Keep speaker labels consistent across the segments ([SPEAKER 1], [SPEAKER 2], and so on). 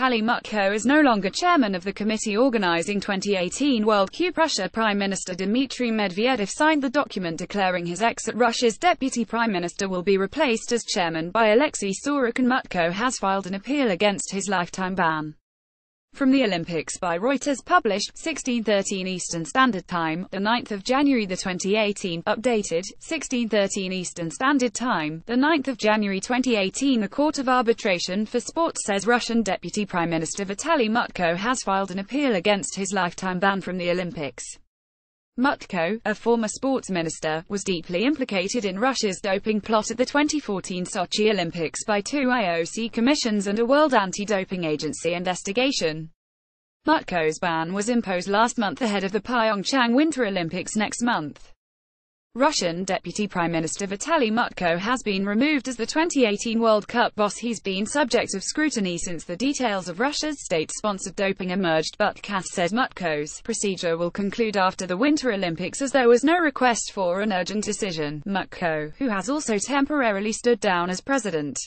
[SPEAKER 1] Vitaly Mutko is no longer chairman of the committee organizing 2018 World Cup. Russia Prime Minister Dmitry Medvedev signed the document declaring his exit. Russia's deputy prime minister will be replaced as chairman by Alexei Sorokin. Mutko has filed an appeal against his lifetime ban from the Olympics by Reuters published 1613 Eastern Standard Time, the 9th of January the 2018, updated 1613 Eastern Standard Time, the 9th of January 2018. The Court of Arbitration for Sports says Russian Deputy Prime Minister Vitaly Mutko has filed an appeal against his lifetime ban from the Olympics. Mutko, a former sports minister, was deeply implicated in Russia's doping plot at the 2014 Sochi Olympics by two IOC commissions and a World Anti-Doping Agency investigation. Mutko's ban was imposed last month ahead of the Pyeongchang Winter Olympics next month. Russian Deputy Prime Minister Vitaly Mutko has been removed as the 2018 World Cup boss. He's been subject of scrutiny since the details of Russia's state-sponsored doping emerged, but CAS says Mutko's procedure will conclude after the Winter Olympics as there was no request for an urgent decision. Mutko, who has also temporarily stood down as president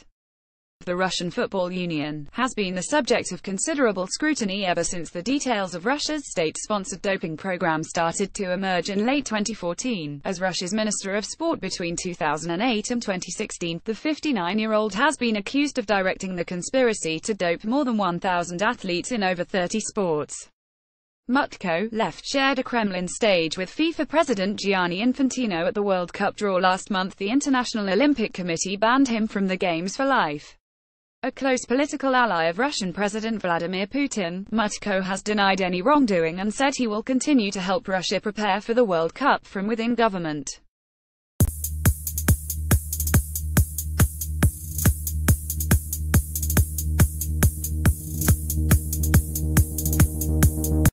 [SPEAKER 1] the Russian Football Union, has been the subject of considerable scrutiny ever since the details of Russia's state-sponsored doping program started to emerge in late 2014. As Russia's Minister of Sport between 2008 and 2016, the 59-year-old has been accused of directing the conspiracy to dope more than 1,000 athletes in over 30 sports. Mutko left shared a Kremlin stage with FIFA President Gianni Infantino at the World Cup draw last month. The International Olympic Committee banned him from the Games for life. A close political ally of Russian President Vladimir Putin, Mutko has denied any wrongdoing and said he will continue to help Russia prepare for the World Cup from within government.